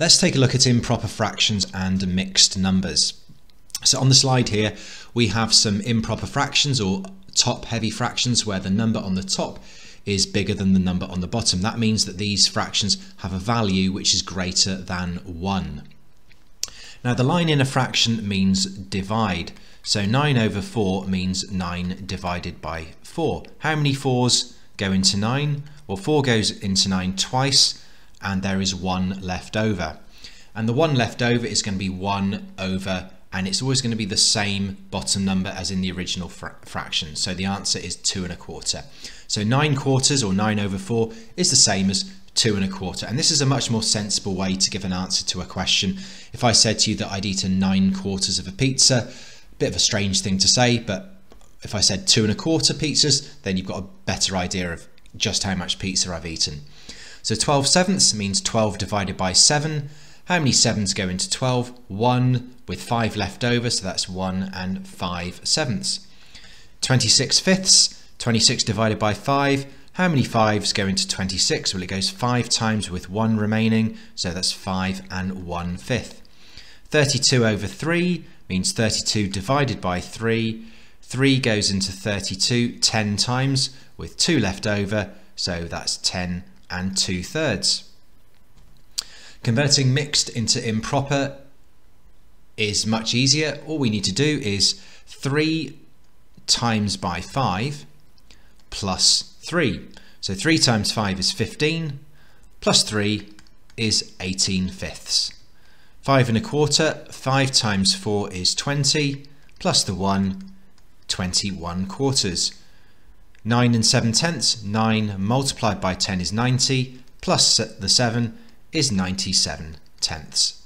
Let's take a look at improper fractions and mixed numbers. So on the slide here, we have some improper fractions or top heavy fractions where the number on the top is bigger than the number on the bottom. That means that these fractions have a value which is greater than 1. Now the line in a fraction means divide. So 9 over 4 means 9 divided by 4. How many 4s go into 9? Well 4 goes into 9 twice and there is one left over. And the one left over is going to be 1 over, and it's always going to be the same bottom number as in the original fra fraction. So the answer is 2 and a quarter. So 9 quarters, or 9 over 4, is the same as 2 and a quarter. And this is a much more sensible way to give an answer to a question. If I said to you that I'd eaten 9 quarters of a pizza, a bit of a strange thing to say, but if I said 2 and a quarter pizzas, then you've got a better idea of just how much pizza I've eaten. So 12 sevenths means 12 divided by 7. How many 7s go into 12? 1 with 5 left over, so that's 1 and 5 sevenths. 26 fifths, 26 divided by 5. How many 5s go into 26? Well, it goes 5 times with 1 remaining, so that's 5 and 1 fifth. 32 over 3 means 32 divided by 3. 3 goes into 32 10 times with 2 left over, so that's 10 and 2 thirds. Converting mixed into improper is much easier. All we need to do is 3 times by 5 plus 3. So 3 times 5 is 15, plus 3 is 18 fifths. 5 and a quarter, 5 times 4 is 20, plus the 1, 21 quarters. 9 and 7 tenths, 9 multiplied by 10 is 90, plus the 7 is 97 tenths.